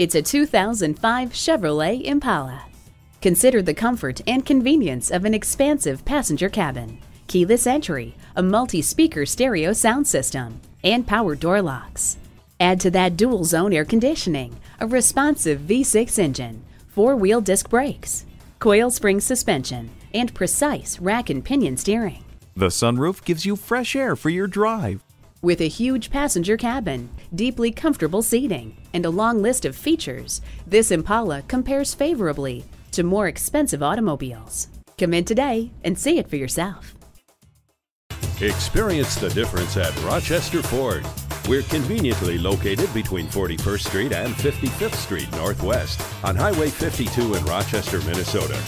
It's a 2005 Chevrolet Impala. Consider the comfort and convenience of an expansive passenger cabin, keyless entry, a multi-speaker stereo sound system, and power door locks. Add to that dual zone air conditioning, a responsive V6 engine, four-wheel disc brakes, coil spring suspension, and precise rack and pinion steering. The sunroof gives you fresh air for your drive. With a huge passenger cabin, deeply comfortable seating, and a long list of features, this Impala compares favorably to more expensive automobiles. Come in today and see it for yourself. Experience the difference at Rochester Ford. We're conveniently located between 41st Street and 55th Street Northwest on Highway 52 in Rochester, Minnesota.